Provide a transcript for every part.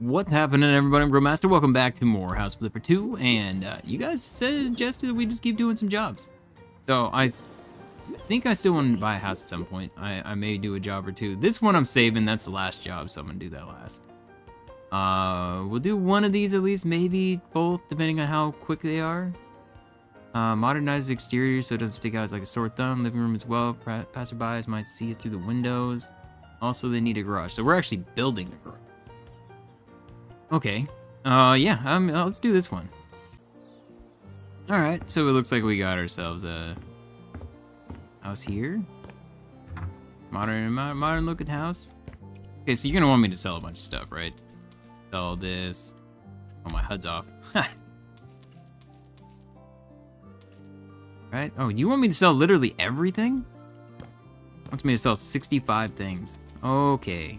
What's happening, everybody? I'm Grillmastah. Welcome back to more House Flipper 2, and uh, you guys suggested we just keep doing some jobs. So I think I still want to buy a house at some point. I, I may do a job or two. This one I'm saving. That's the last job, so I'm gonna do that last. Uh, we'll do one of these at least, maybe both, depending on how quick they are. Uh, modernize the exterior so it doesn't stick out as like a sore thumb. Living room as well. Pa passerbys might see it through the windows. Also, they need a garage. So we're actually building a garage. Okay. Uh, yeah, um, uh, let's do this one. Alright, so it looks like we got ourselves a house here. Modern, modern looking house. Okay, so you're gonna want me to sell a bunch of stuff, right? Sell this. Oh, my HUD's off. right? Oh, you want me to sell literally everything? Wants me to sell 65 things. Okay.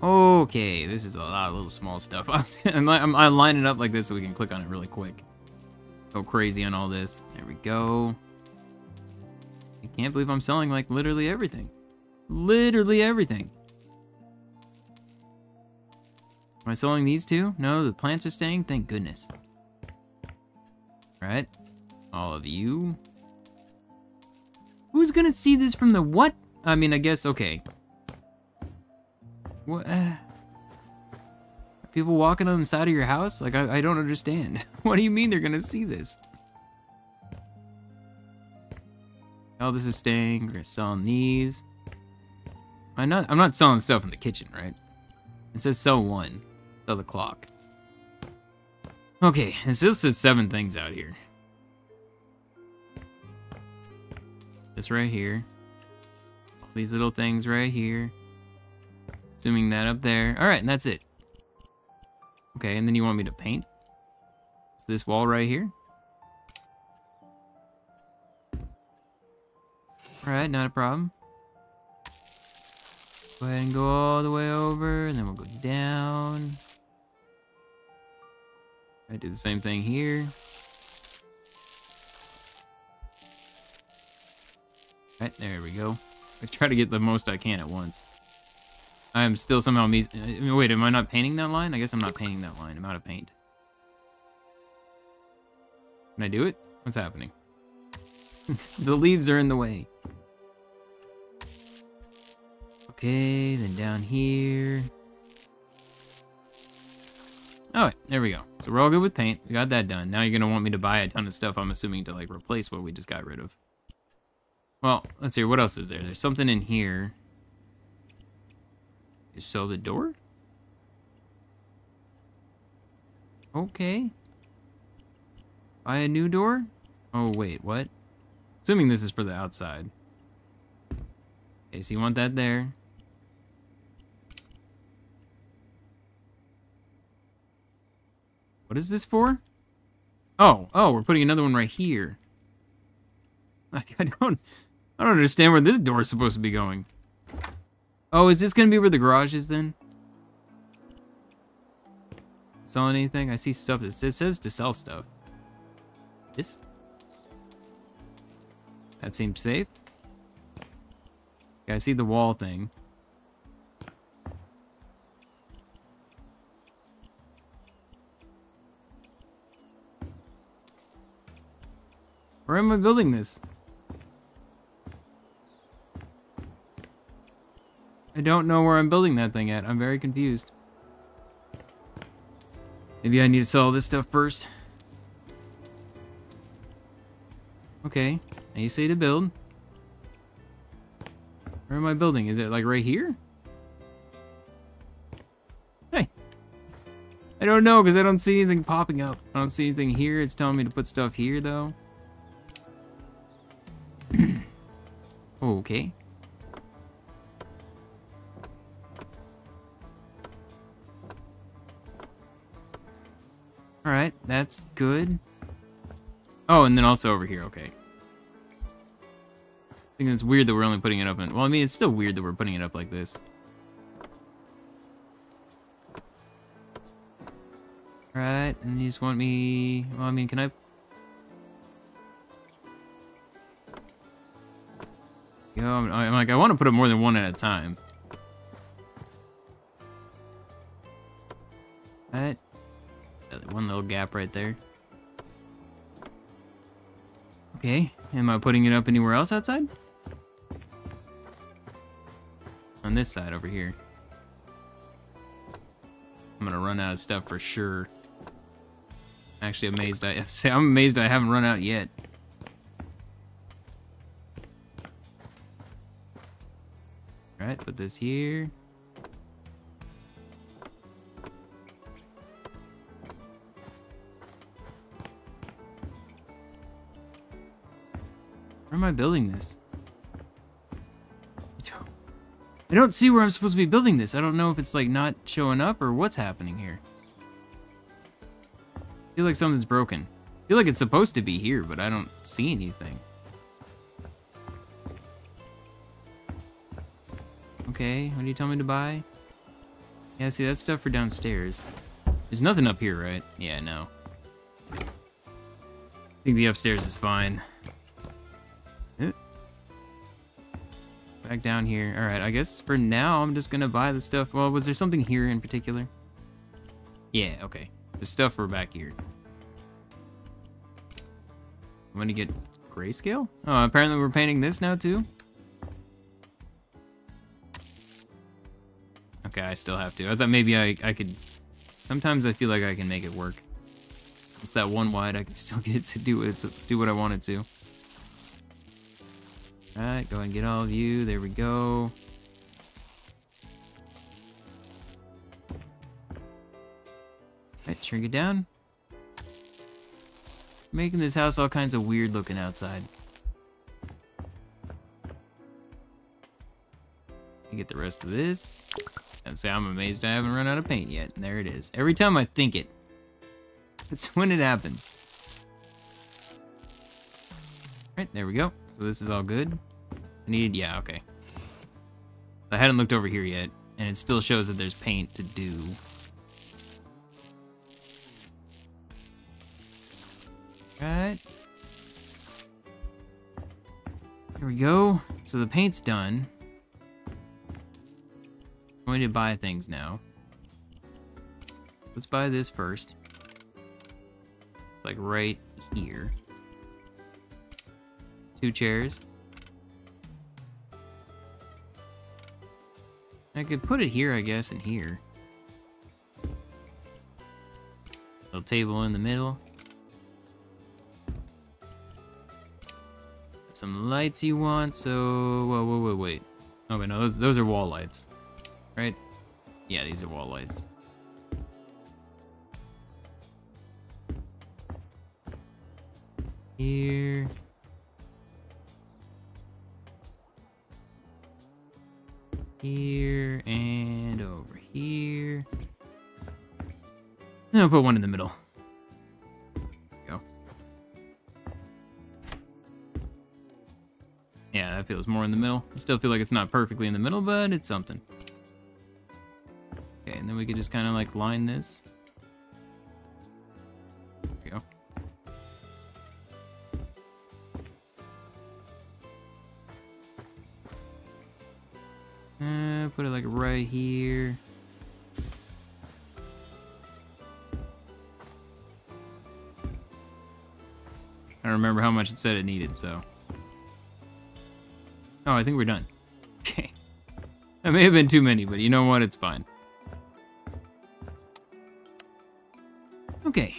Okay, this is a lot of little small stuff. I'm, I'm, I line it up like this so we can click on it really quick. Go crazy on all this. There we go. I can't believe I'm selling like literally everything. Literally everything. Am I selling these two? No, the plants are staying? Thank goodness. Right? All of you. Who's gonna see this from the what? I mean, I guess, okay. What? Uh, people walking on the side of your house? Like, I, I don't understand. what do you mean they're gonna see this? Oh, this is staying. We're selling these. I'm not. I'm not selling stuff in the kitchen, right? It says sell one. Sell the clock. Okay, it still says seven things out here. This right here. These little things right here. Zooming that up there. All right, and that's it. Okay, and then you want me to paint? This wall right here. All right, not a problem. Go ahead and go all the way over, and then we'll go down. I do the same thing here. Right, there we go. I try to get the most I can at once. I am still somehow me. Uh, wait, am I not painting that line? I guess I'm not painting that line. I'm out of paint. Can I do it? What's happening? the leaves are in the way. Okay, then down here. Oh, there we go. So we're all good with paint. We got that done. Now you're gonna want me to buy a ton of stuff, I'm assuming, to like replace what we just got rid of. Well, let's see. What else is there? There's something in here. You sell the door? Okay. Buy a new door? Oh, wait, what? Assuming this is for the outside. Okay, so you want that there. What is this for? Oh, oh, we're putting another one right here. I don't, I don't understand where this door is supposed to be going. Oh, is this gonna be where the garage is then? Selling anything? I see stuff that it says to sell stuff. This? That seems safe. I see the wall thing. Where am I building this? I don't know where I'm building that thing at. I'm very confused. Maybe I need to sell all this stuff first. Okay. Now you say to build. Where am I building? Is it like right here? Hey. I don't know because I don't see anything popping up. I don't see anything here. It's telling me to put stuff here though. okay. That's good. Oh, and then also over here, okay. I think it's weird that we're only putting it up in... Well, I mean, it's still weird that we're putting it up like this. Alright, and you just want me... Well, I mean, can I... Yo, I'm, I'm like, I want to put it more than one at a time. Gap right there. Okay, am I putting it up anywhere else outside? On this side over here. I'm gonna run out of stuff for sure. I'm Actually amazed I say I'm amazed I haven't run out yet. Alright, put this here. Where am I building this? I don't see where I'm supposed to be building this. I don't know if it's like not showing up or what's happening here. I feel like something's broken. I feel like it's supposed to be here, but I don't see anything. Okay, what do you tell me to buy? Yeah, see, that's stuff for downstairs. There's nothing up here, right? Yeah, no. I think the upstairs is fine. Back down here. Alright, I guess for now I'm just gonna buy the stuff. Well, was there something here in particular? Yeah, okay. The stuff for back here. I'm gonna get grayscale? Oh, apparently we're painting this now too? Okay, I still have to. I thought maybe I, I could... Sometimes I feel like I can make it work. It's that one wide, I can still get it to do it, do what I wanted to. Alright, go ahead and get all of you. There we go. Alright, shrink it down. Making this house all kinds of weird looking outside. Get the rest of this. And say I'm amazed I haven't run out of paint yet. And there it is. Every time I think it, it's when it happens. All right, there we go. So this is all good. I need, yeah, okay. I hadn't looked over here yet, and it still shows that there's paint to do. Right. Here we go. So the paint's done. I'm going to buy things now. Let's buy this first. It's like right here. Two chairs. I could put it here, I guess, and here. Little table in the middle. Some lights you want, so... Whoa, whoa, whoa, wait. Okay, no, those, those are wall lights. Right? Yeah, these are wall lights. Here... Here and over here. And I'll put one in the middle. Go. Yeah, that feels more in the middle. I still feel like it's not perfectly in the middle, but it's something. Okay, and then we can just kind of like line this. Put it like right here. I don't remember how much it said it needed, so. Oh, I think we're done. Okay. That may have been too many, but you know what? It's fine. Okay.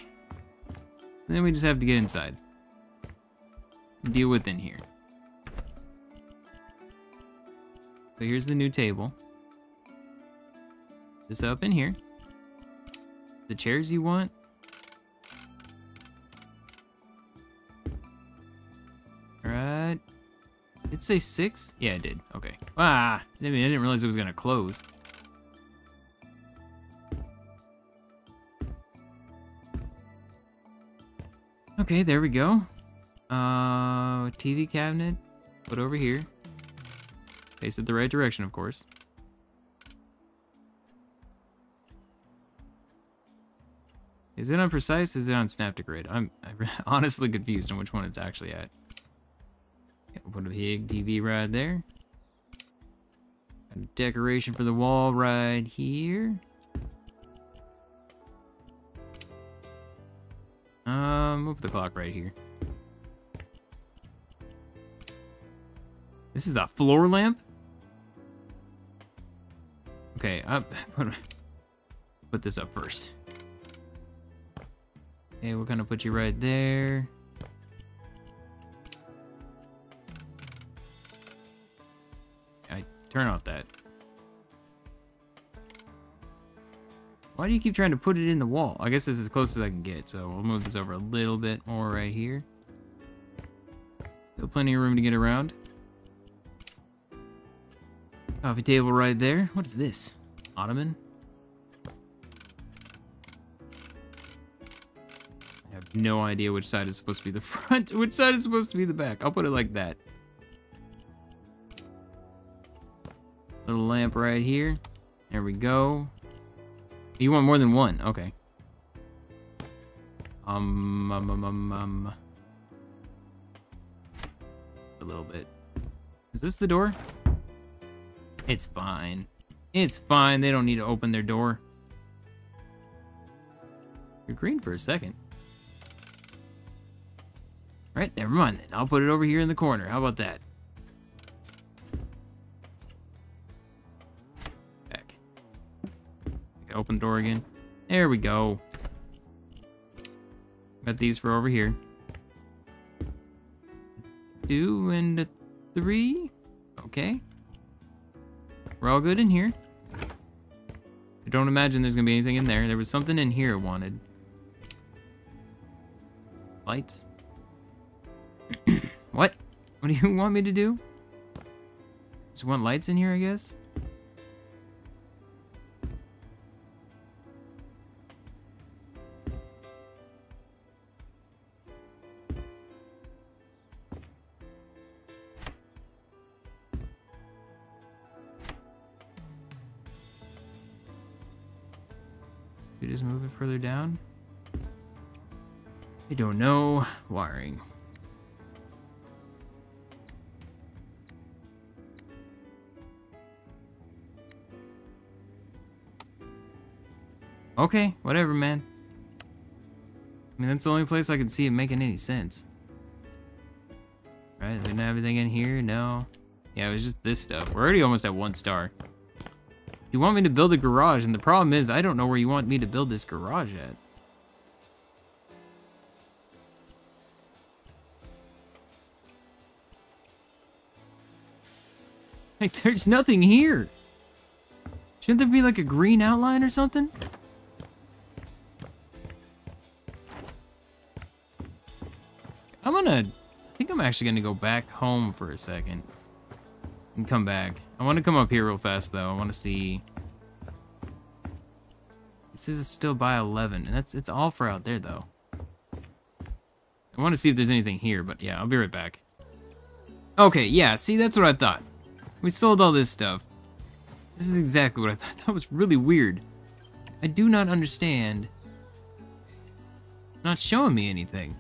Then we just have to get inside. Deal with in here. So here's the new table this up in here. The chairs you want. Alright. Did it say six? Yeah, it did. Okay. Ah, I didn't, I didn't realize it was gonna close. Okay, there we go. Uh, TV cabinet. Put over here. Face it the right direction, of course. Is it on precise? Is it on snap to grid? I'm, I'm honestly confused on which one it's actually at. put a big TV right there. A decoration for the wall right here. Um, we'll the clock right here. This is a floor lamp? Okay, I put this up first. Okay, we're gonna put you right there. I turn off that. Why do you keep trying to put it in the wall? I guess this is as close as I can get, so we'll move this over a little bit more right here. Still plenty of room to get around. Coffee table right there. What is this? Ottoman? No idea which side is supposed to be the front, which side is supposed to be the back. I'll put it like that. Little lamp right here. There we go. You want more than one? Okay. Um, um, um, um, um. A little bit. Is this the door? It's fine. It's fine. They don't need to open their door. You're green for a second. Right, never mind then. I'll put it over here in the corner. How about that? open the door again. There we go. Got these for over here. Two and three. Okay. We're all good in here. I don't imagine there's gonna be anything in there. There was something in here I wanted. Lights? what? What do you want me to do? Just want lights in here, I guess? just move it further down? I don't know. Wiring. Okay, whatever, man. I mean, that's the only place I can see it making any sense. Right, didn't have anything in here? No. Yeah, it was just this stuff. We're already almost at one star. You want me to build a garage, and the problem is I don't know where you want me to build this garage at. Like, there's nothing here. Shouldn't there be like a green outline or something? I'm gonna, I think I'm actually gonna go back home for a second and come back. I want to come up here real fast, though. I want to see... This is still by 11, and that's it's all for out there, though. I want to see if there's anything here, but yeah, I'll be right back. Okay, yeah, see, that's what I thought. We sold all this stuff. This is exactly what I thought. That was really weird. I do not understand. It's not showing me anything.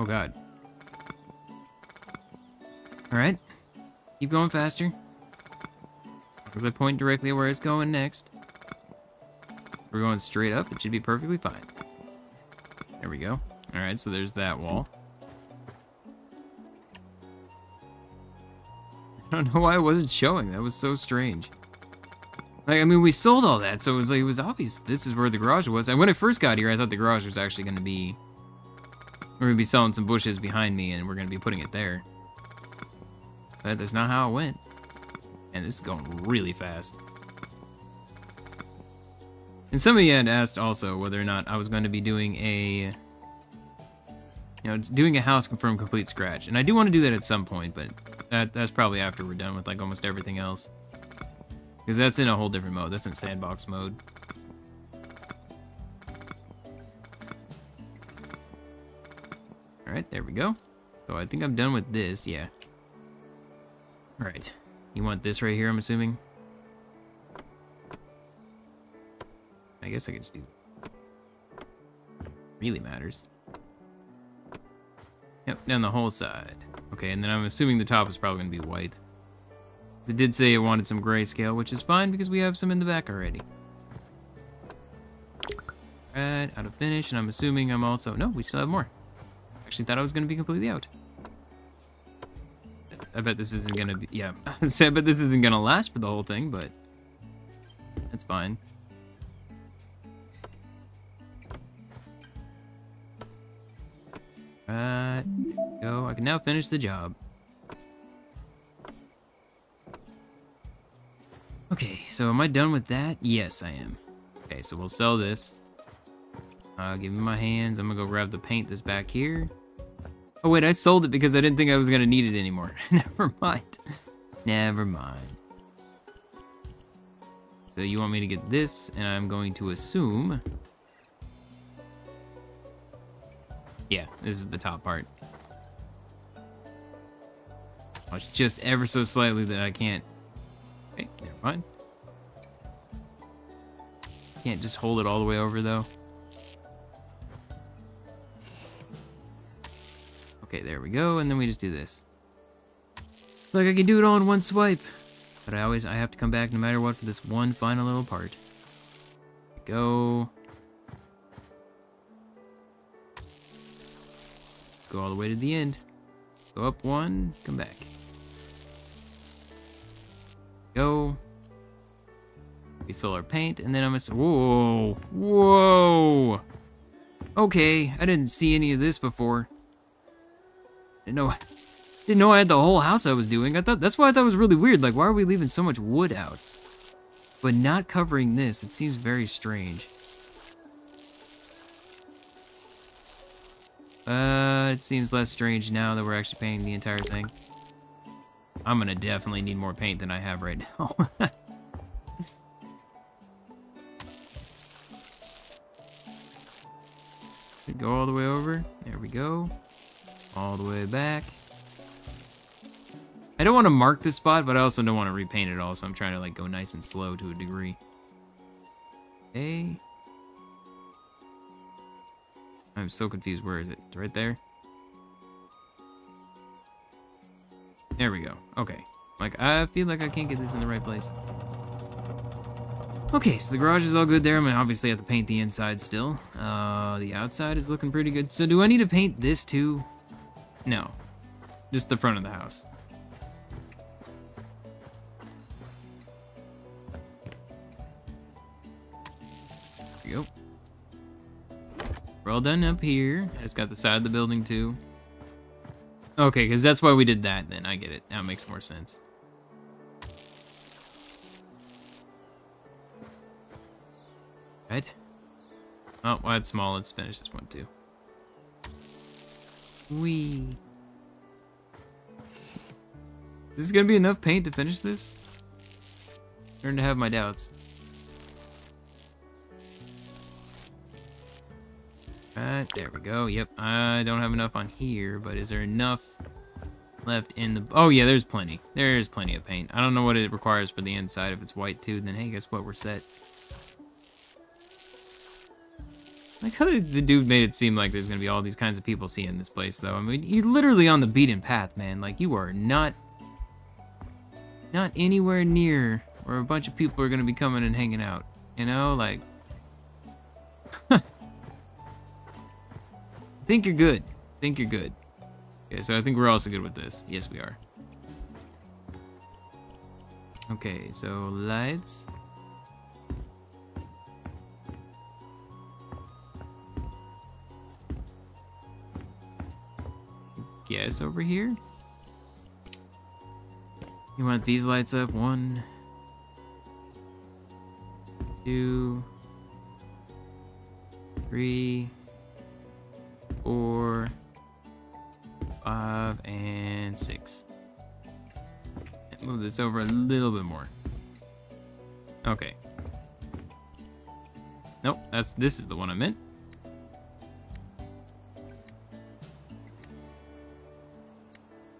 Oh god. Alright. Keep going faster. As I point directly where it's going next. We're going straight up. It should be perfectly fine. There we go. Alright, so there's that wall. I don't know why it wasn't showing. That was so strange. Like, I mean, we sold all that, so it was like, it was obvious this is where the garage was. And when I first got here, I thought the garage was actually going to be... We're to be selling some bushes behind me, and we're to be putting it there. But that's not how it went. And this is going really fast. And somebody had asked also whether or not I was going to be doing a... You know, doing a house from complete scratch. And I do want to do that at some point, but that that's probably after we're done with like almost everything else. Because that's in a whole different mode. That's in sandbox mode. Alright, there we go. So I think I'm done with this, yeah. All right, You want this right here, I'm assuming? I guess I could just do... Really matters. Yep, down the whole side. Okay, and then I'm assuming the top is probably going to be white. It did say it wanted some grayscale, which is fine because we have some in the back already. Right, out of finish, and I'm assuming I'm also... No, we still have more. Actually thought I was going to be completely out. I bet this isn't going to be... Yeah, I bet this isn't going to last for the whole thing, but... That's fine. Right, go. I can now finish the job. Okay, so am I done with that? Yes, I am. Okay, so we'll sell this. Uh, give me my hands. I'm gonna go grab the paint that's back here. Oh wait, I sold it because I didn't think I was gonna need it anymore. Never mind. Never mind. So you want me to get this, and I'm going to assume... Yeah, this is the top part. Oh, it's just ever so slightly that I can't Okay, never mind. Can't just hold it all the way over though. Okay, there we go, and then we just do this. It's like I can do it all in one swipe. But I always, I have to come back no matter what for this one final little part. Go. Let's go all the way to the end. Go up one, come back. Go. We fill our paint, and then I'm gonna. Whoa! Whoa! Okay, I didn't see any of this before. Didn't know. Didn't know I had the whole house I was doing. I thought that's why I thought it was really weird. Like, why are we leaving so much wood out? But not covering this, it seems very strange. Uh, it seems less strange now that we're actually painting the entire thing. I'm gonna definitely need more paint than I have right now. go all the way over. There we go. All the way back. I don't want to mark this spot, but I also don't want to repaint it all, so I'm trying to like go nice and slow to a degree. Okay. I'm so confused. Where is it? It's right there? There we go. Okay. Like, I feel like I can't get this in the right place. Okay, so the garage is all good there. I'm mean, obviously have to paint the inside still. Uh, the outside is looking pretty good. So do I need to paint this too? No. Just the front of the house. There we go. We're all done up here. It's got the side of the building too. Okay, because that's why we did that then. I get it. That makes more sense. Right? Oh, well, it's small. Let's finish this one too. Wee. This is gonna be enough paint to finish this? Starting to have my doubts. Right, there we go. Yep, I don't have enough on here, but is there enough left in the... Oh, yeah, there's plenty. There's plenty of paint. I don't know what it requires for the inside. If it's white, too, then hey, guess what? We're set. Like how the dude made it seem like there's gonna be all these kinds of people seeing this place, though. I mean, you're literally on the beaten path, man. Like, you are not... Not anywhere near where a bunch of people are gonna be coming and hanging out. You know, like... think you're good. think you're good. Okay, so I think we're also good with this. Yes, we are. Okay, so lights. Guess over here? You want these lights up? One, two, three, four, five, and six. Move this over a little bit more. Okay. Nope, that's this is the one I meant.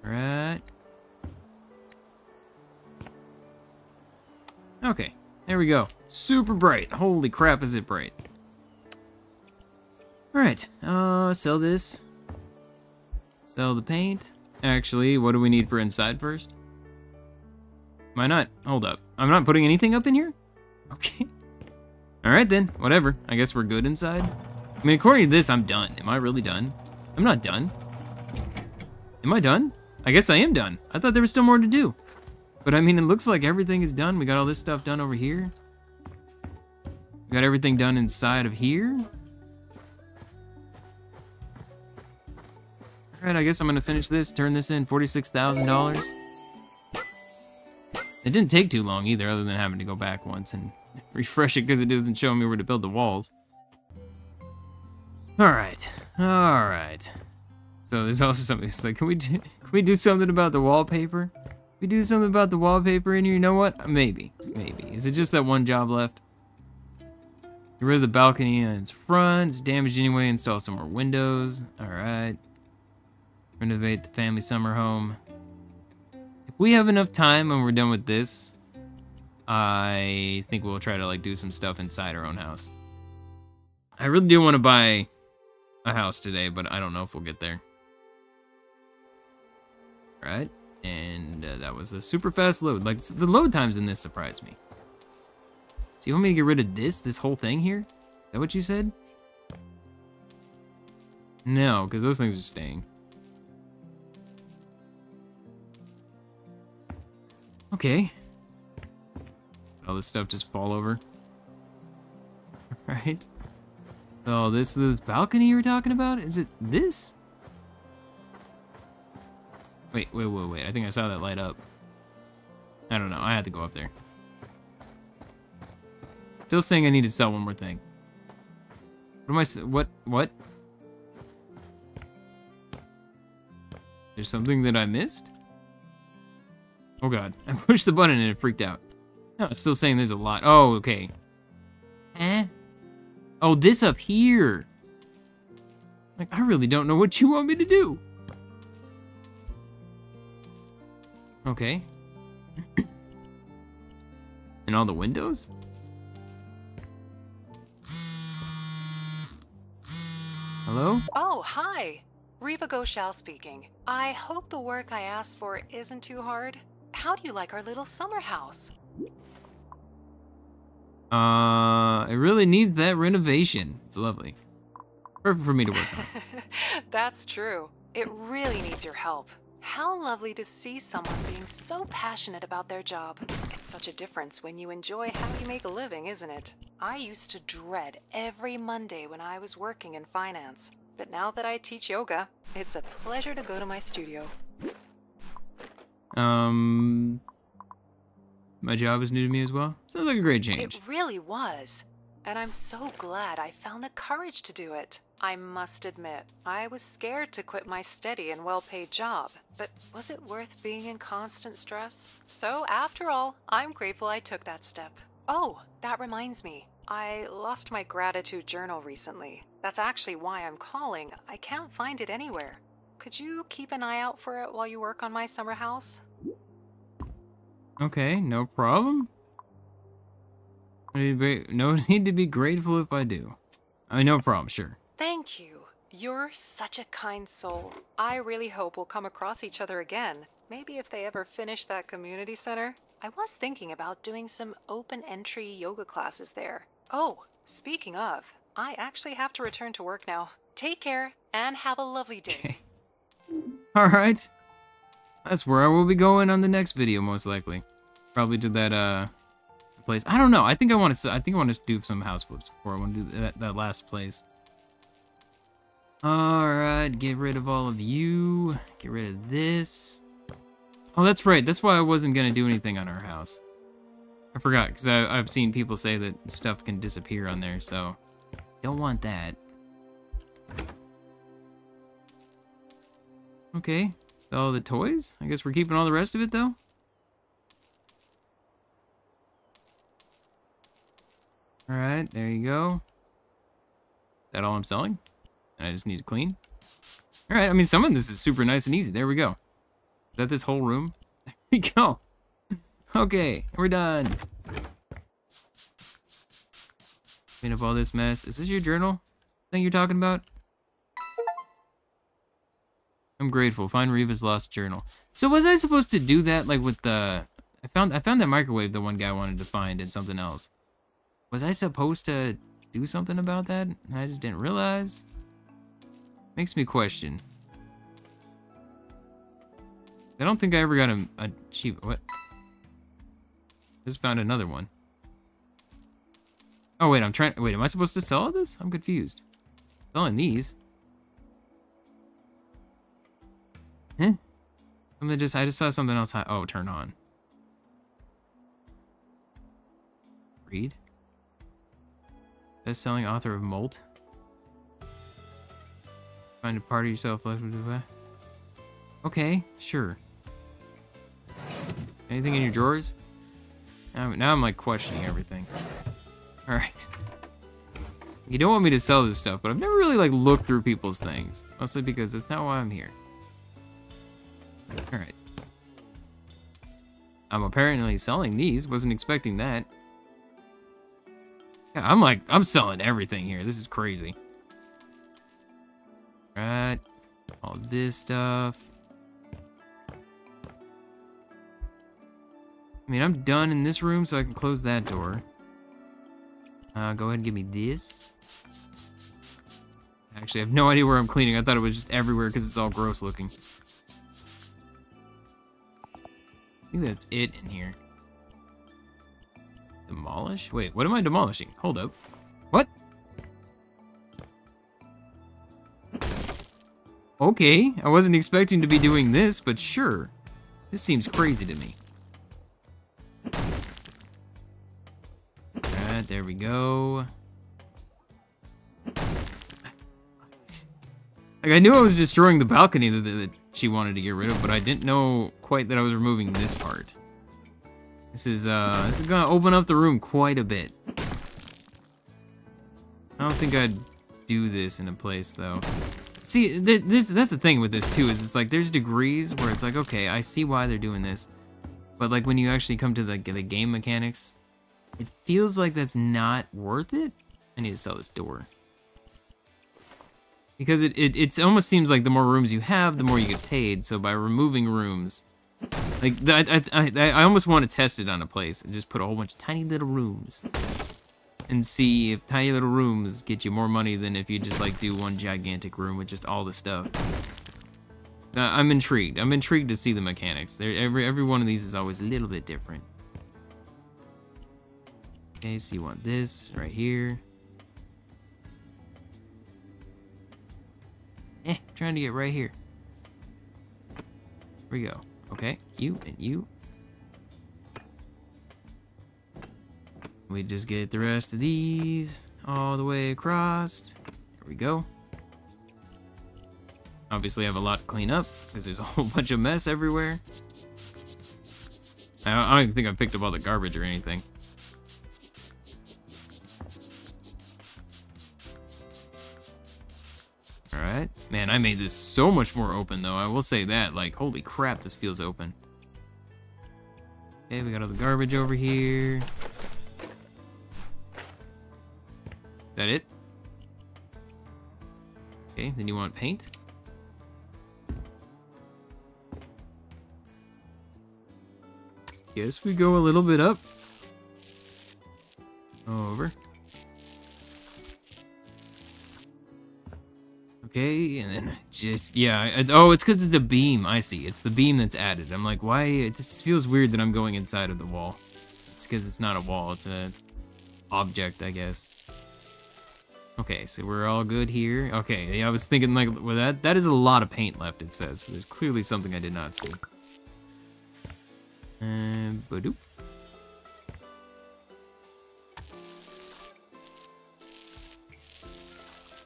Right. Okay, there we go. Super bright. Holy crap, is it bright. Alright, uh, sell this. Sell the paint. Actually, what do we need for inside first? Am I not? Hold up. I'm not putting anything up in here? Okay. Alright then, whatever. I guess we're good inside. I mean, according to this, I'm done. Am I really done? I'm not done. Am I done? I guess I am done. I thought there was still more to do. But I mean, it looks like everything is done. We got all this stuff done over here. We got everything done inside of here. Alright, I guess I'm gonna finish this, turn this in, $46,000. It didn't take too long either, other than having to go back once and refresh it because it doesn't show me where to build the walls. Alright, alright. So there's also something, it's like, can we, do, can we do something about the wallpaper? Can we do something about the wallpaper in here? You know what? Maybe, maybe. Is it just that one job left? Get rid of the balcony on its front. It's damaged anyway. Install some more windows. Alright. Renovate the family summer home. If we have enough time when we're done with this, I think we'll try to like do some stuff inside our own house. I really do want to buy a house today, but I don't know if we'll get there. Right? And uh, that was a super fast load. Like, the load times in this surprised me. So you want me to get rid of this, this whole thing here? Is that what you said? No, because those things are staying. Okay. All this stuff just fall over. Right. Oh, this is balcony you were talking about? Is it this? Wait, wait, wait, wait. I think I saw that light up. I don't know. I had to go up there. Still saying I need to sell one more thing. What am I... What? What? There's something that I missed? Oh god. I pushed the button and it freaked out. No, it's still saying there's a lot. Oh, okay. Eh? Oh, this up here. Like, I really don't know what you want me to do. Okay. and all the windows? Hello? Oh, hi. Riva Goshal speaking. I hope the work I asked for isn't too hard. How do you like our little summer house? Uh, it really needs that renovation. It's lovely. Perfect for me to work on. That's true. It really needs your help. How lovely to see someone being so passionate about their job. It's such a difference when you enjoy how you make a living, isn't it? I used to dread every Monday when I was working in finance. But now that I teach yoga, it's a pleasure to go to my studio. Um, my job is new to me as well. Sounds like a great change. It really was. And I'm so glad I found the courage to do it. I must admit, I was scared to quit my steady and well paid job, but was it worth being in constant stress? So, after all, I'm grateful I took that step. Oh, that reminds me. I lost my gratitude journal recently. That's actually why I'm calling. I can't find it anywhere. Could you keep an eye out for it while you work on my summer house? Okay, no problem. No need to be grateful if I do. I mean, no problem, sure. Thank you. You're such a kind soul. I really hope we'll come across each other again. Maybe if they ever finish that community center. I was thinking about doing some open entry yoga classes there. Oh, speaking of, I actually have to return to work now. Take care and have a lovely day. Alright. That's where I will be going on the next video, most likely. Probably to that, uh, place. I don't know. I think I want to, I think I want to do some house flips before I want to do that, that last place. Alright, get rid of all of you. Get rid of this. Oh, that's right. That's why I wasn't going to do anything on our house. I forgot, because I've seen people say that stuff can disappear on there, so... Don't want that. Okay, so all the toys? I guess we're keeping all the rest of it, though? Alright, there you go. Is that all I'm selling? And I just need to clean? Alright, I mean, some of this is super nice and easy. There we go. Is that this whole room? There we go. Okay, we're done. Clean up all this mess. Is this your journal? Thing you're talking about? I'm grateful. Find Riva's lost journal. So was I supposed to do that like with the I found I found that microwave the one guy wanted to find and something else. Was I supposed to do something about that? I just didn't realize. Makes me question. I don't think I ever got a, a cheap. What? Just found another one. Oh wait, I'm trying. Wait, am I supposed to sell this? I'm confused. Selling these. Huh? Something just. I just saw something else. Oh, turn on. Read. Best-selling author of Molt. Find a part of yourself. Left. Okay, sure. Anything in your drawers? Now, now I'm like questioning everything. Alright. You don't want me to sell this stuff, but I've never really like looked through people's things. Mostly because that's not why I'm here. Alright. I'm apparently selling these. Wasn't expecting that. Yeah, I'm like, I'm selling everything here. This is crazy. Right. All this stuff. I mean, I'm done in this room, so I can close that door. Uh, go ahead and give me this. Actually, I have no idea where I'm cleaning. I thought it was just everywhere because it's all gross looking. I think that's it in here. Demolish? Wait, what am I demolishing? Hold up. What? Okay, I wasn't expecting to be doing this, but sure. This seems crazy to me. Alright, there we go. Like, I knew I was destroying the balcony that, that she wanted to get rid of, but I didn't know quite that I was removing this part. This is, uh, this is gonna open up the room quite a bit. I don't think I'd do this in a place, though. See, this, that's the thing with this, too, is it's like, there's degrees where it's like, okay, I see why they're doing this. But, like, when you actually come to the, the game mechanics, it feels like that's not worth it. I need to sell this door. Because it, it almost seems like the more rooms you have, the more you get paid. So by removing rooms, like I, I, I, I almost want to test it on a place and just put a whole bunch of tiny little rooms and see if tiny little rooms get you more money than if you just like do one gigantic room with just all the stuff. Uh, I'm intrigued. I'm intrigued to see the mechanics. They're, every every one of these is always a little bit different. Okay, so you want this right here. Eh, trying to get right here. Here we go. Okay, you and you. We just get the rest of these all the way across. There we go. Obviously, I have a lot to clean up because there's a whole bunch of mess everywhere. I don't, I don't even think I picked up all the garbage or anything. Alright. Man, I made this so much more open, though. I will say that. Like, holy crap, this feels open. Okay, we got all the garbage over here. That it? Okay, then you want paint? Guess we go a little bit up. Over. Okay, and then just, yeah, oh, it's because it's the beam, I see. It's the beam that's added. I'm like, why, this feels weird that I'm going inside of the wall. It's because it's not a wall, it's a object, I guess. Okay, so we're all good here. Okay, yeah, I was thinking like, well, that, that is a lot of paint left, it says. There's clearly something I did not see. And, uh, badoop.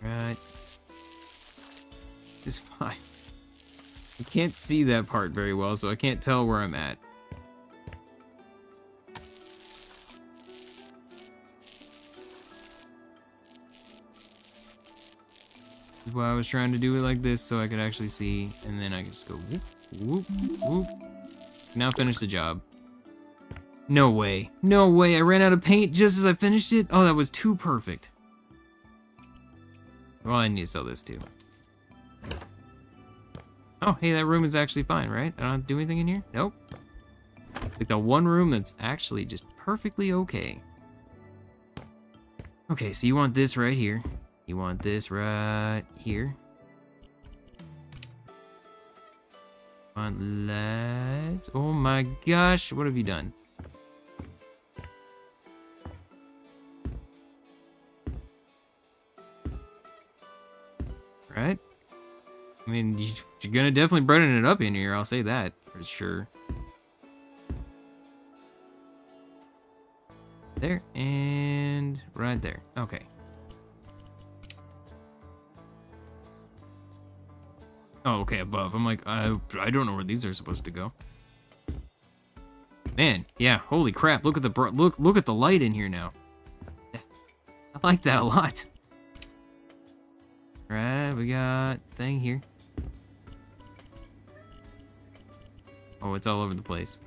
Right is fine. I can't see that part very well, so I can't tell where I'm at. Why I was trying to do it like this so I could actually see, and then I could just go whoop, whoop, whoop. Now finish the job. No way. No way. I ran out of paint just as I finished it. Oh, that was too perfect. Well, I need to sell this too. Oh, hey, that room is actually fine, right? I don't have to do anything in here? Nope. Like the one room that's actually just perfectly okay. Okay, so you want this right here. You want this right here. Want lights. Oh my gosh, what have you done? Right? I mean, you- you're gonna definitely brighten it up in here, I'll say that for sure. There, and right there. Okay. Oh, okay, above. I'm like, I, I don't know where these are supposed to go. Man, yeah, holy crap! Look at the look look at the light in here now. I like that a lot. Right, we got thing here. Oh, it's all over the place.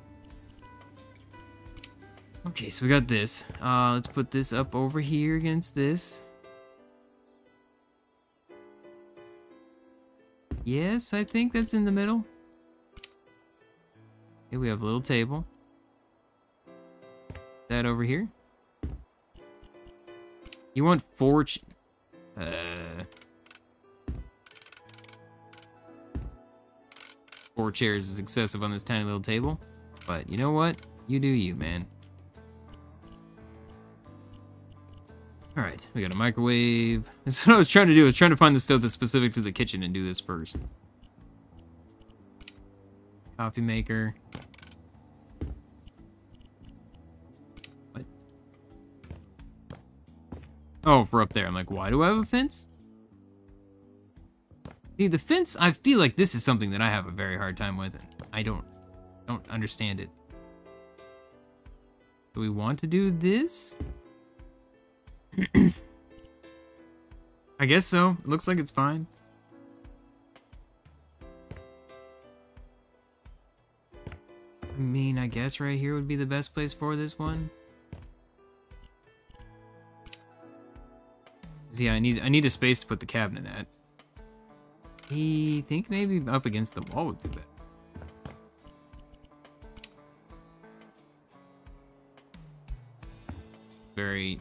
Okay, so we got this. Uh, let's put this up over here against this. Yes, I think that's in the middle. Okay, we have a little table. That over here. You want ch- Uh... Four chairs is excessive on this tiny little table. But you know what? You do you, man. Alright, we got a microwave. That's what I was trying to do. I was trying to find the stuff that's specific to the kitchen and do this first. Coffee maker. What? Oh, we're up there. I'm like, why do I have a fence? See, the fence, I feel like this is something that I have a very hard time with. And I don't, don't understand it. Do we want to do this? I guess so. It looks like it's fine. I mean, I guess right here would be the best place for this one. Yeah, I need I need a space to put the cabinet at. I think maybe up against the wall would be better. Very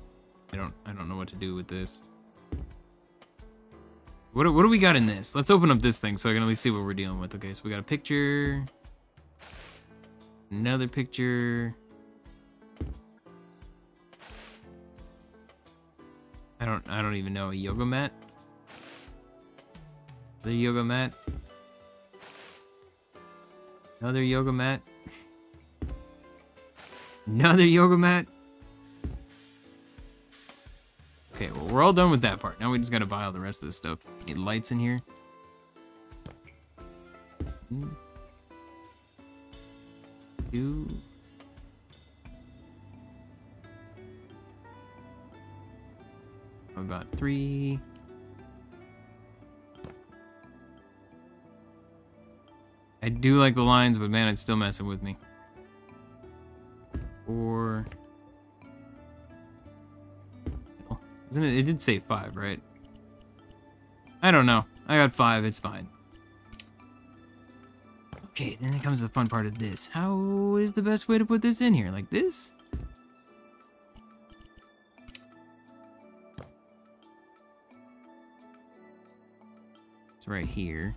I don't I don't know what to do with this. What what do we got in this? Let's open up this thing so I can at least see what we're dealing with. Okay, so we got a picture. Another picture. I don't I don't even know a yoga mat. The yoga mat. Another yoga mat. Another yoga mat. Okay, well, we're all done with that part. Now we just gotta buy all the rest of this stuff. Need lights in here. Hmm. Two. About three. I do like the lines, but man, it's still messing with me. Four. Isn't it? It did say five, right? I don't know. I got five. It's fine. Okay, then it comes the fun part of this. How is the best way to put this in here? Like this? It's right here.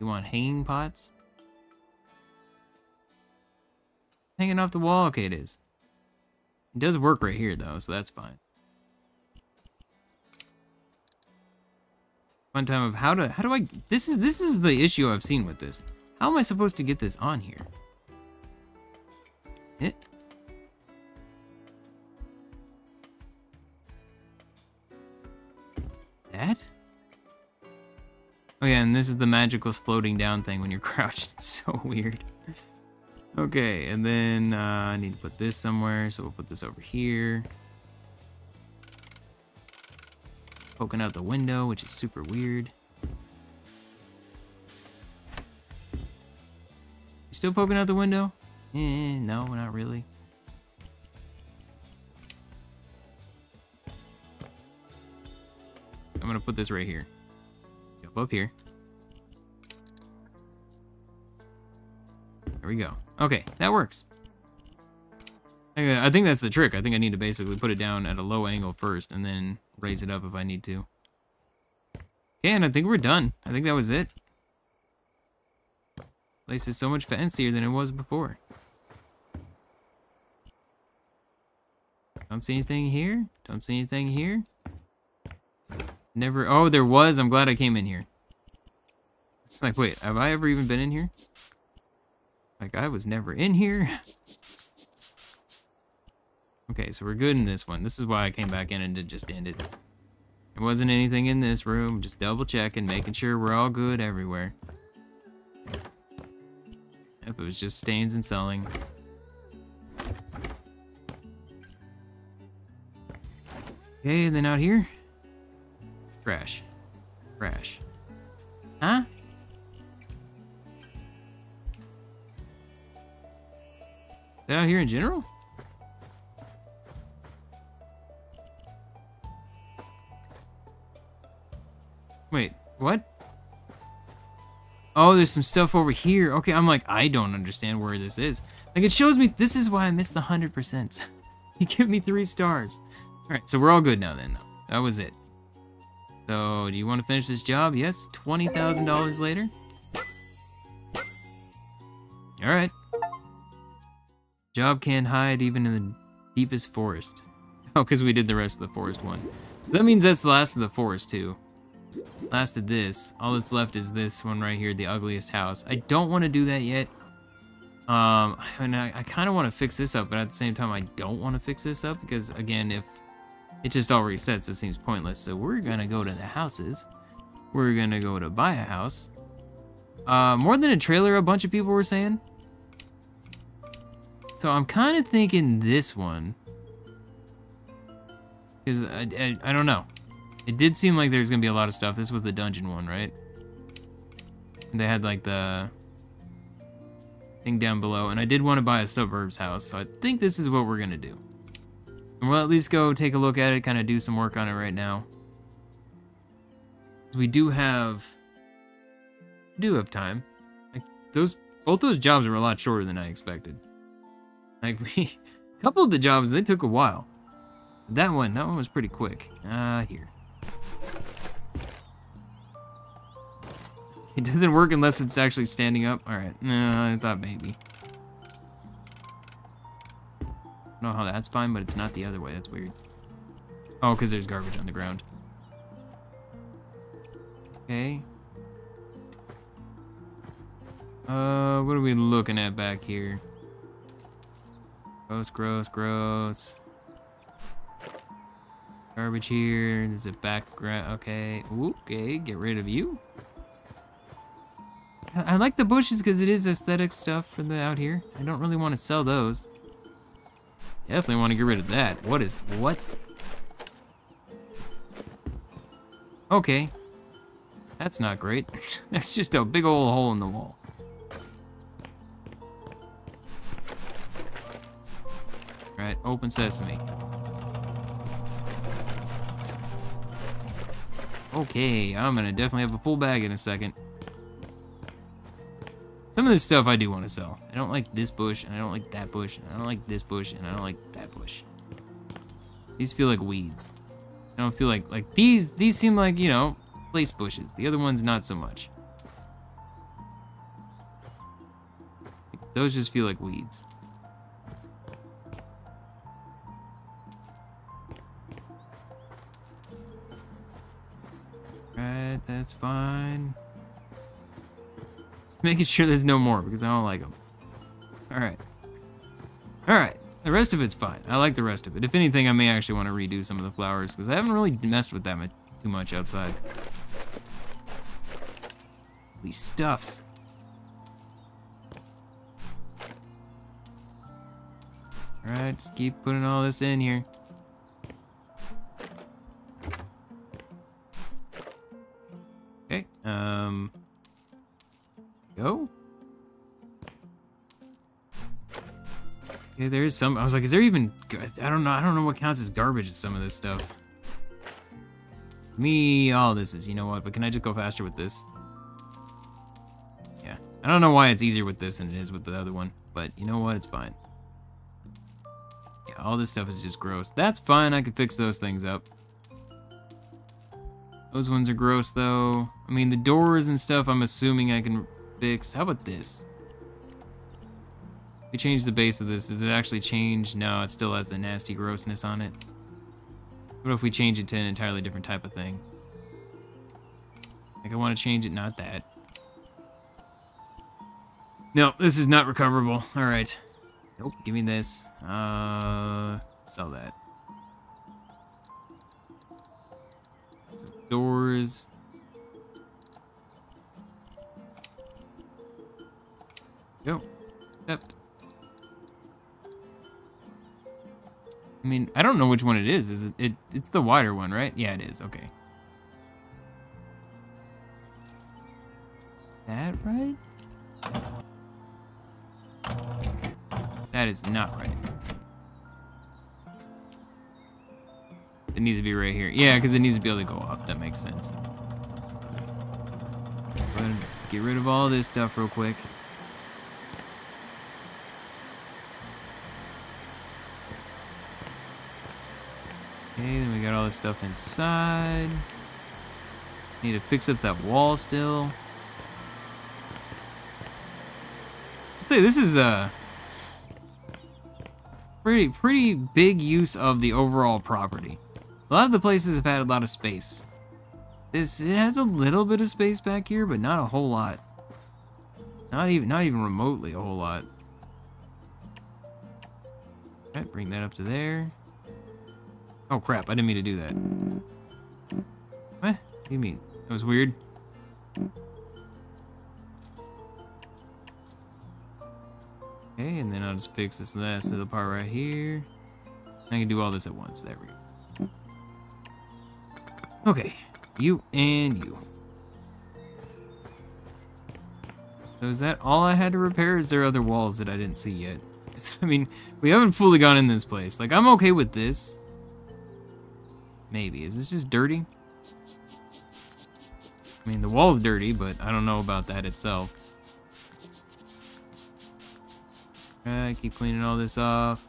You want hanging pots? Hanging off the wall? Okay, it is. It does work right here, though, so that's fine. Fun time of how to how do I this is this is the issue I've seen with this. How am I supposed to get this on here? It that? Oh yeah, and this is the magical floating down thing when you're crouched. It's so weird. Okay, and then uh, I need to put this somewhere, so we'll put this over here. Poking out the window, which is super weird. You still poking out the window? Eh, no, not really. I'm gonna put this right here. Jump up here. There we go. Okay, that works. I think that's the trick. I think I need to basically put it down at a low angle first and then raise it up if I need to. Okay, and I think we're done. I think that was it. Place is so much fancier than it was before. Don't see anything here. Don't see anything here. Never. Oh, there was. I'm glad I came in here. It's like, wait, have I ever even been in here? Like, I was never in here. Okay, so we're good in this one. This is why I came back in and did just end it. There wasn't anything in this room. Just double checking, making sure we're all good everywhere. Yep, it was just stains and selling. Okay, and then out here. Trash. Trash. Huh? That out here in general? Wait, what? Oh, there's some stuff over here. Okay, I'm like, I don't understand where this is. Like, it shows me, this is why I missed the 100%. you give me three stars. Alright, so we're all good now then. That was it. So, do you want to finish this job? Yes, $20,000 later. Alright. Job can't hide even in the deepest forest. Oh, because we did the rest of the forest one. That means that's the last of the forest, too. Last of this. All that's left is this one right here, the ugliest house. I don't want to do that yet. Um, and I, I kind of want to fix this up, but at the same time, I don't want to fix this up because, again, if it just all resets, it seems pointless. So we're going to go to the houses. We're going to go to buy a house. Uh, more than a trailer, a bunch of people were saying. So I'm kind of thinking this one. Because I, I, I, don't know. It did seem like there's going to be a lot of stuff. This was the dungeon one, right? And they had like the thing down below. And I did want to buy a suburbs house. So I think this is what we're going to do. And we'll at least go take a look at it, kind of do some work on it right now. We do have... Do have time. Like, those... Both those jobs were a lot shorter than I expected. Like we, a couple of the jobs they took a while. That one, that one was pretty quick. Uh, here. It doesn't work unless it's actually standing up. All right, no, I thought maybe. Know how that's fine, but it's not the other way. That's weird. Oh, because there's garbage on the ground. Okay. Uh, what are we looking at back here? Gross, gross, gross. Garbage here. There's a background. Okay. Okay, get rid of you. I, like the bushes because it is aesthetic stuff for the out here. I don't really want to sell those. Definitely want to get rid of that. What is... What? Okay. That's not great. That's just a big old hole in the wall. Open sesame. Okay, I'm gonna definitely have a full bag in a second. Some of this stuff I do want to sell. I don't like this bush, and I don't like that bush, and I don't like this bush, and I don't like that bush. These feel like weeds. I don't feel like, like these, these seem like, you know, place bushes. The other ones, not so much. Those just feel like weeds. Right, that's fine. Just making sure there's no more because I don't like them. Alright. Alright, the rest of it's fine. I like the rest of it. If anything, I may actually want to redo some of the flowers because I haven't really messed with them too much outside. These stuffs. Alright, just keep putting all this in here. Yeah, there is some. I was like, is there even? I don't know. I don't know what counts as garbage. Some of this stuff. Me, all this is. You know what? But can I just go faster with this? Yeah. I don't know why it's easier with this than it is with the other one, but you know what? It's fine. Yeah, all this stuff is just gross. That's fine, I can fix those things up. Those ones are gross though. I mean, the doors and stuff I'm assuming I can fix. How about this? We change the base of this. Does it actually change? No, it still has the nasty grossness on it. What if we change it to an entirely different type of thing? Like I want to change it, not that. No, this is not recoverable. All right. Nope, give me this. Uh, sell that. Some doors. Go. Yep. I mean, I don't know which one it is. Is it, it? It's the wider one, right? Yeah, it is. Okay. That right? That is not right. It needs to be right here. Yeah, because it needs to be able to go up. That makes sense. Get rid of all this stuff real quick. Then we got all this stuff inside. Need to fix up that wall still. I'll say this is a pretty pretty big use of the overall property. A lot of the places have had a lot of space. This it has a little bit of space back here, but not a whole lot. Not even not even remotely a whole lot. Alright, bring that up to there. Oh crap, I didn't mean to do that. What? What do you mean? That was weird. Okay, and then I'll just fix this last little part right here. I can do all this at once. There we go. Okay, you and you. So is that all I had to repair? Is there other walls that I didn't see yet? I mean, we haven't fully gone in this place. Like, I'm okay with this. Maybe. Is this just dirty? I mean, the wall's dirty, but I don't know about that itself. Alright, keep cleaning all this off.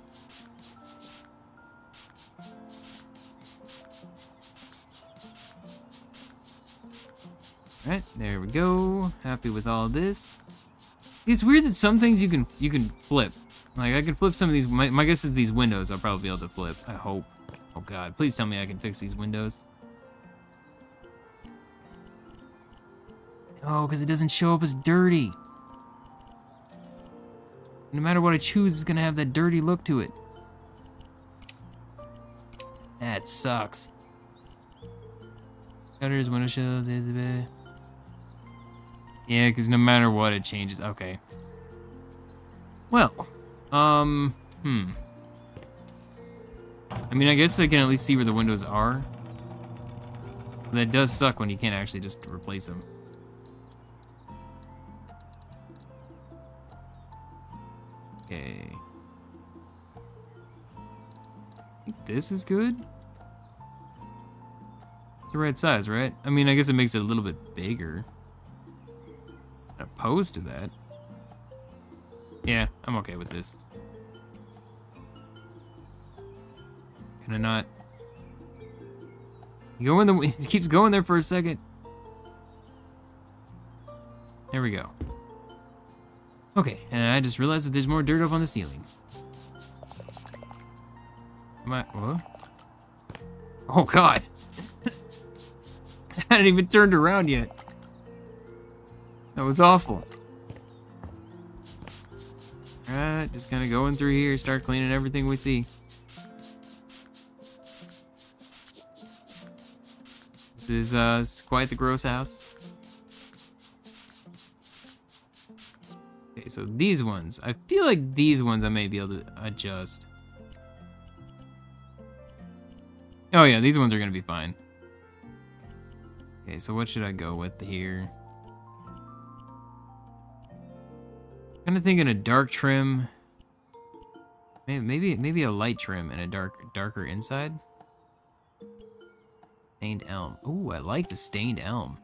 Alright, there we go. Happy with all this. It's weird that some things you can you can flip. Like I can flip some of these. My, my guess is these windows I'll probably be able to flip. I hope. Oh god, please tell me I can fix these windows. Oh, because it doesn't show up as dirty. No matter what I choose, it's gonna have that dirty look to it. That sucks. Shutters, window shells, yeah, because no matter what, it changes. Okay. Well, um, hmm. I mean, I guess I can at least see where the windows are. That does suck when you can't actually just replace them. Okay. this is good. It's the right size, right? I mean, I guess it makes it a little bit bigger. opposed to that. Yeah, I'm okay with this. Can I not? Go in the. It keeps going there for a second. There we go. Okay, and I just realized that there's more dirt up on the ceiling. Am I? Oh god! I hadn't even turned around yet. That was awful. Alright, just kind of going through here, start cleaning everything we see. This is uh, quite the gross house. Okay, so these ones. I feel like these ones I may be able to adjust. Oh yeah, these ones are gonna be fine. Okay, so what should I go with here? Kind of thinking a dark trim. Maybe, maybe, maybe a light trim and a dark, darker inside. Stained elm. Ooh, I like the stained elm.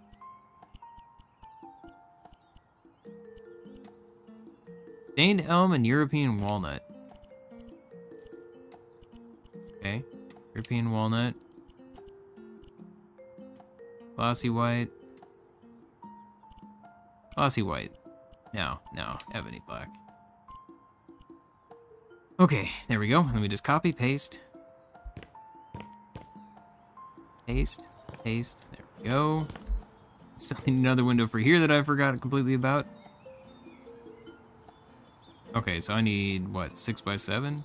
Stained elm and European walnut. Okay. European walnut. Glossy white. Glossy white. No, no, ebony black. Okay, there we go. Let me just copy, paste. Paste, paste. There we go. Another window for here that I forgot completely about. Okay, so I need, what, 6 by 7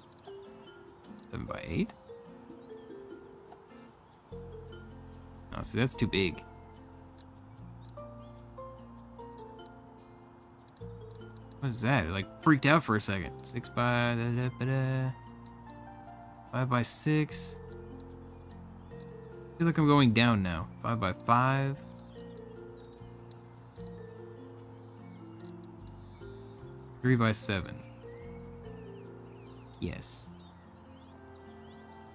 7 by 8 Oh, see, that's too big. What is that? It like freaked out for a second. 6 by... Da, da, da. 5 by 6 I feel like I'm going down now. 5 by 5 Three by seven. Yes.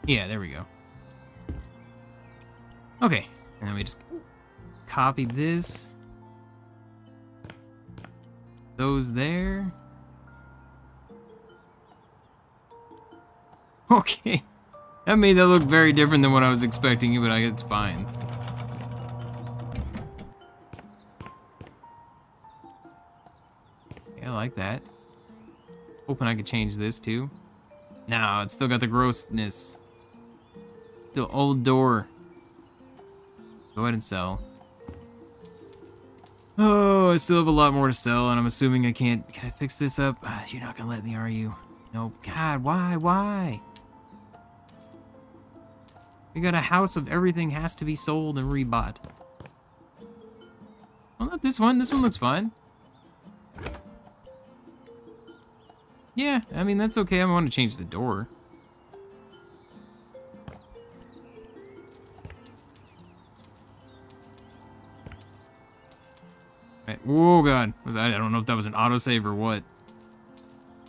Yeah, there we go. Okay, and then we just copy this. Those there. Okay. That made that look very different than what I was expecting, but I, it's fine. Yeah, I like that. Hoping I could change this too. No, it's still got the grossness. Still old door. Go ahead and sell. Oh, I still have a lot more to sell, and I'm assuming I can't... Can I fix this up? Uh, you're not gonna let me, are you? Nope. God, why? Why? We got a house of everything has to be sold and rebought. Well, not this one. This one looks fine. Yeah, I mean, that's okay. I want to change the door. Oh, God. Was I, I don't know if that was an autosave or what.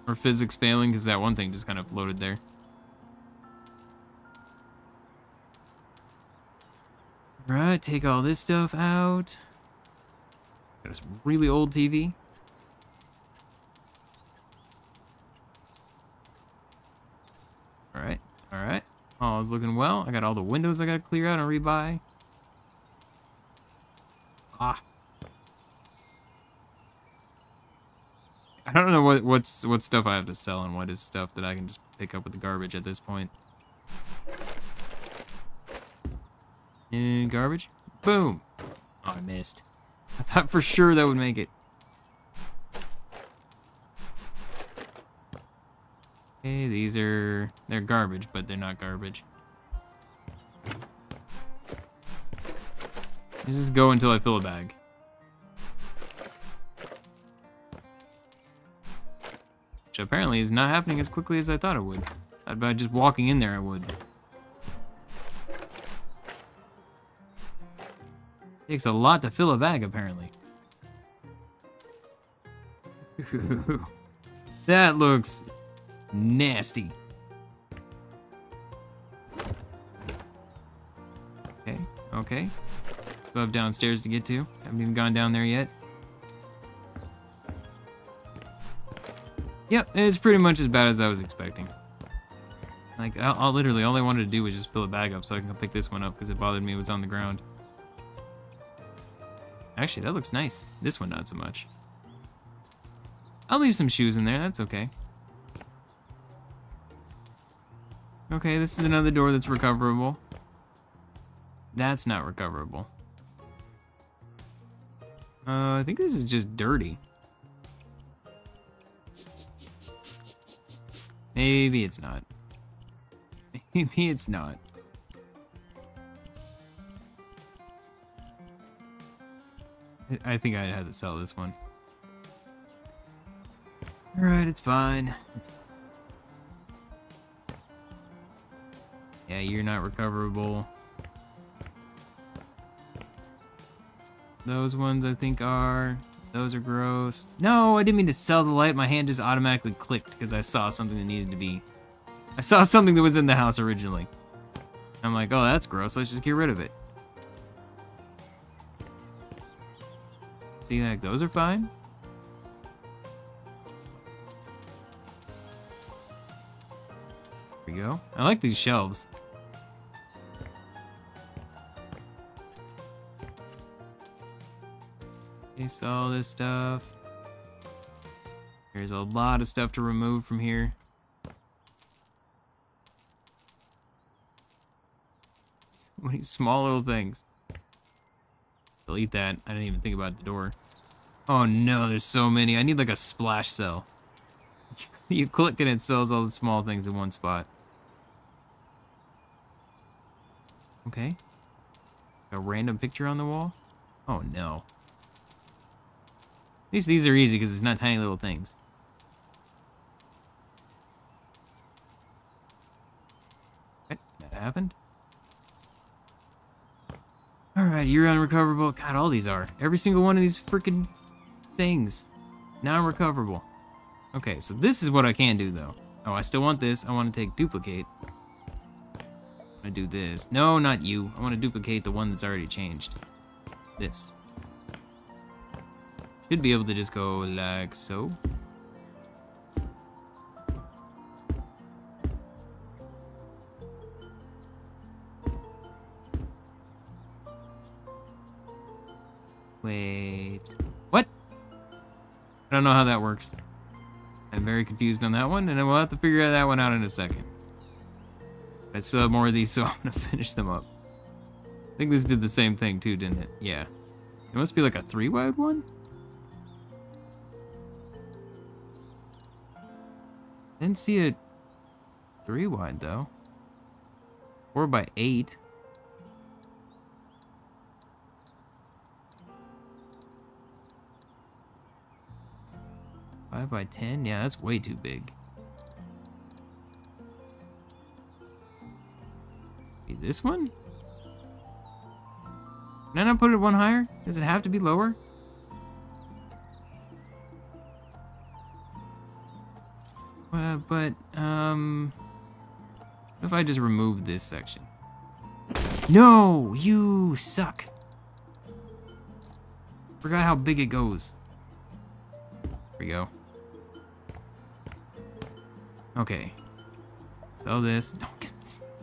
Or physics failing, because that one thing just kind of floated there. Right, take all this stuff out. Got a really old TV. Alright, alright. All is looking well. I got all the windows I gotta clear out and rebuy. Ah. I don't know what what's what stuff I have to sell and what is stuff that I can just pick up with the garbage at this point. And garbage. Boom. Oh, I missed. I thought for sure that would make it. Okay, these are... They're garbage, but they're not garbage. Let's just go until I fill a bag. Which apparently is not happening as quickly as I thought it would. I thought by just walking in there, I would. Takes a lot to fill a bag, apparently. that looks nasty. Okay, okay. Still have downstairs to get to. Haven't even gone down there yet. Yep, it's pretty much as bad as I was expecting. Like, I'll, I'll literally, all I wanted to do was just fill a bag up so I can pick this one up because it bothered me it was on the ground. Actually, that looks nice. This one, not so much. I'll leave some shoes in there, that's okay. Okay, this is another door that's recoverable. That's not recoverable. Uh, I think this is just dirty. Maybe it's not. Maybe it's not. I think I had to sell this one. Alright, it's fine. It's Yeah, you're not recoverable. Those ones I think are. Those are gross. No, I didn't mean to sell the light. My hand just automatically clicked because I saw something that needed to be... I saw something that was in the house originally. I'm like, oh, that's gross. Let's just get rid of it. See, like, those are fine. There we go. I like these shelves. Case all this stuff. There's a lot of stuff to remove from here. So many small little things. Delete that. I didn't even think about the door. Oh no, there's so many. I need like a splash sell. you click and it sells all the small things in one spot. Okay. A random picture on the wall? Oh no. At least these are easy because it's not tiny little things. Okay, that happened. Alright, you're unrecoverable. God, all these are. Every single one of these freaking things. Non-recoverable. Okay, so this is what I can do, though. Oh, I still want this. I want to take duplicate. I do this. No, not you. I want to duplicate the one that's already changed. This. Should be able to just go like so. Wait. What? I don't know how that works. I'm very confused on that one, and we'll have to figure that one out in a second. I still have more of these, so I'm gonna finish them up. I think this did the same thing too, didn't it? Yeah. It must be like a three wide one? Didn't see it three wide though. Four by eight. Five by ten? Yeah, that's way too big. Be this one? Can I not put it one higher? Does it have to be lower? Uh, but, um... If I just remove this section? No! You suck! Forgot how big it goes. There we go. Okay. Sell this. No,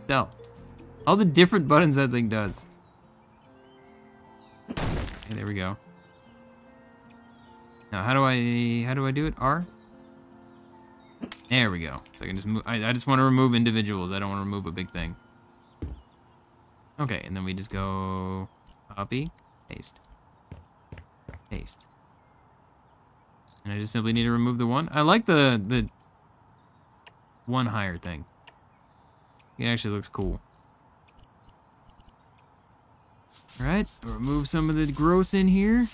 sell. All the different buttons that thing does. Okay, there we go. Now, how do I, how do I do it? R? There we go. So I can just move, I, I just want to remove individuals. I don't want to remove a big thing. Okay, and then we just go copy, paste, paste. And I just simply need to remove the one. I like the, the one higher thing. It actually looks cool. Alright, remove some of the gross in here.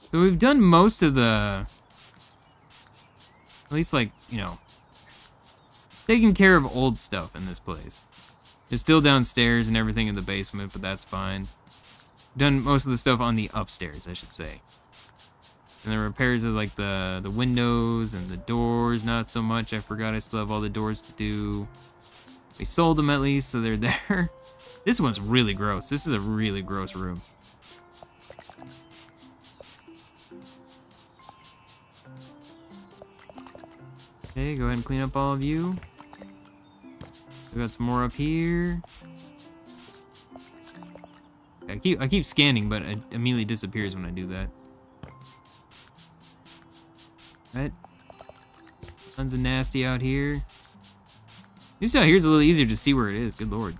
So we've done most of the... At least like, you know... Taking care of old stuff in this place. It's still downstairs and everything in the basement, but that's fine. Done most of the stuff on the upstairs, I should say. And the repairs of like the, the windows and the doors, not so much. I forgot I still have all the doors to do. We sold them at least, so they're there. this one's really gross. This is a really gross room. Okay, go ahead and clean up all of you. We got some more up here. I keep I keep scanning, but it immediately disappears when I do that. Right. Tons of nasty out here. This out here's a little easier to see where it is. Good lord.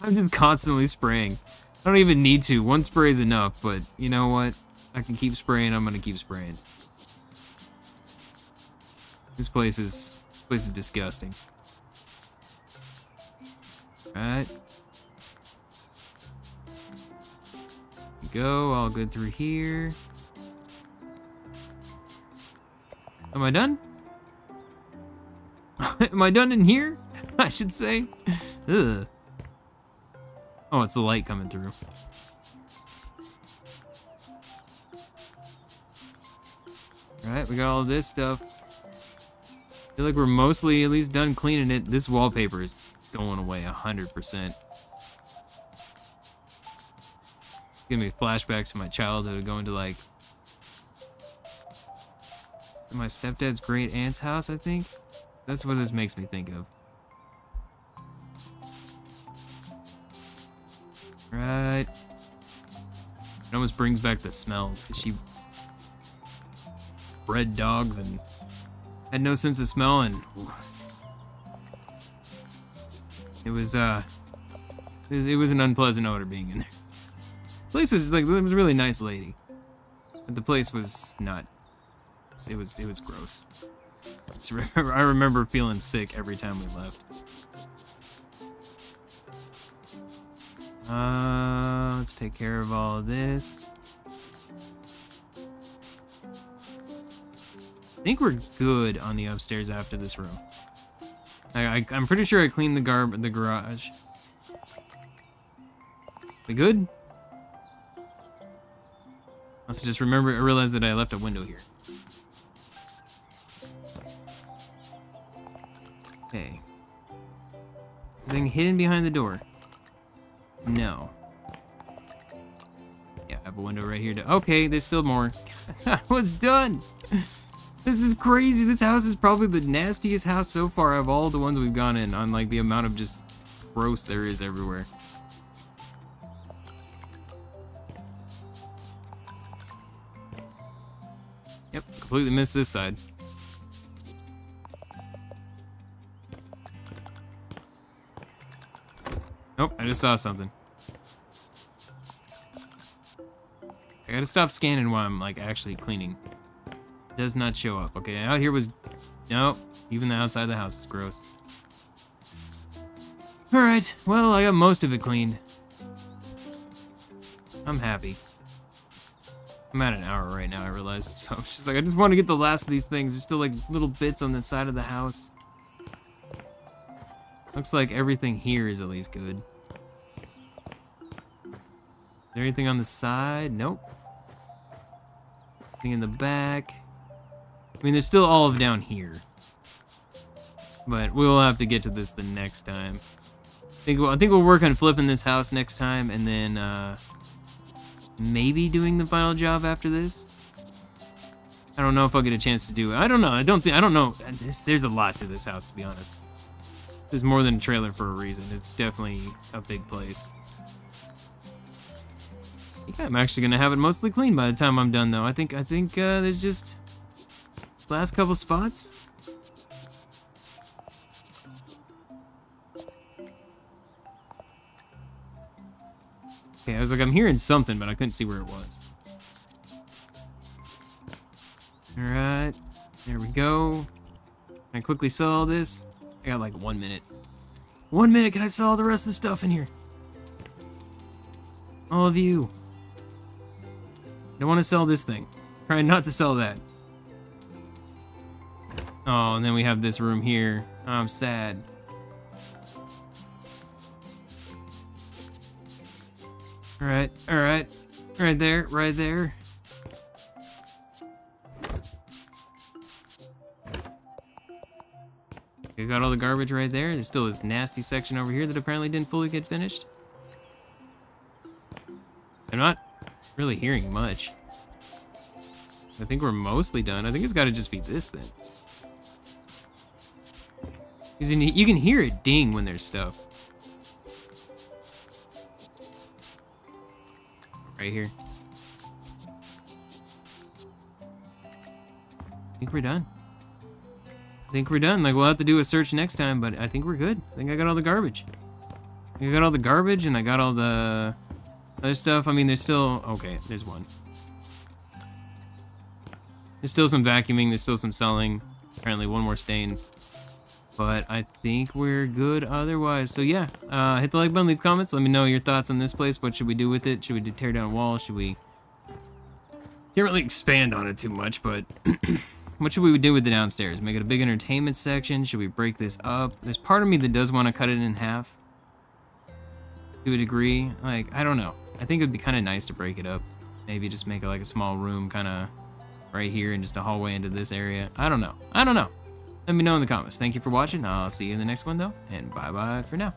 I'm just constantly spraying. I don't even need to. One spray is enough, but you know what? I can keep spraying. I'm gonna keep spraying. This place is this place is disgusting. Alright. Go, all good through here. Am I done? Am I done in here? I should say. Ugh. Oh, it's the light coming through. Alright, we got all this stuff. I feel like we're mostly at least done cleaning it. This wallpaper is going away 100%. Give me flashbacks to my childhood going to like my stepdad's great aunt's house, I think. That's what this makes me think of. Right. It almost brings back the smells. She bred dogs and had no sense of smell and it was uh it was an unpleasant odor being in there. Place was like it was a really nice lady. But the place was not it was it was gross. I remember feeling sick every time we left. Uh, let's take care of all of this. I think we're good on the upstairs after this room. I, am pretty sure I cleaned the garb the garage. We good? Also, just remember, I realized that I left a window here. Okay. Anything hidden behind the door? No. Yeah, I have a window right here to- Okay, there's still more. I was done! This is crazy. This house is probably the nastiest house so far of all the ones we've gone in on like the amount of just gross there is everywhere. Completely missed this side. Nope, I just saw something. I gotta stop scanning while I'm like actually cleaning. Does not show up. Okay, out here was... Nope, even the outside of the house is gross. Alright, well, I got most of it cleaned. I'm happy. I'm at an hour right now, I realize. So just like, I just want to get the last of these things. There's still like little bits on the side of the house. Looks like everything here is at least good. Is there anything on the side? Nope. Anything in the back? I mean, there's still all olive down here. But we'll have to get to this the next time. I think we'll, I think we'll work on flipping this house next time, and then uh, maybe doing the final job after this. I don't know if I'll get a chance to do it. I don't know. I don't think. I don't know. There's, there's a lot to this house, to be honest. There's more than a trailer for a reason. It's definitely a big place. Yeah, I'm actually gonna have it mostly clean by the time I'm done, though. I think. I think uh, there's just last couple spots. Okay, I was like, I'm hearing something, but I couldn't see where it was. Alright, there we go. Can I quickly sell all this? I got like one minute. One minute, can I sell all the rest of the stuff in here? All of you. Don't want to sell this thing. Trying not to sell that. Oh, and then we have this room here. I'm sad. Alright, alright. Right there, right there. We got all the garbage right there. There's still this nasty section over here that apparently didn't fully get finished. I'm not really hearing much. I think we're mostly done. I think it's got to just be this then. You can hear it ding when there's stuff. Right here. I think we're done. I think we're done. Like, we'll have to do a search next time, but I think we're good. I think I got all the garbage. I, I got all the garbage, and I got all the other stuff. I mean, there's still... Okay, there's one. There's still some vacuuming. There's still some selling. Apparently, one more stain. But I think we're good otherwise. So yeah, uh, hit the like button, leave comments. Let me know your thoughts on this place. What should we do with it? Should we tear down walls? Should we... Can't really expand on it too much, but... what should we do with the downstairs? Make it a big entertainment section? Should we break this up? There's part of me that does want to cut it in half. To a degree. Like, I don't know. I think it would be kind of nice to break it up. Maybe just make it like a small room kind of right here and just a hallway into this area. I don't know. I don't know. Let me know in the comments. Thank you for watching. I'll see you in the next one, though, and bye-bye for now.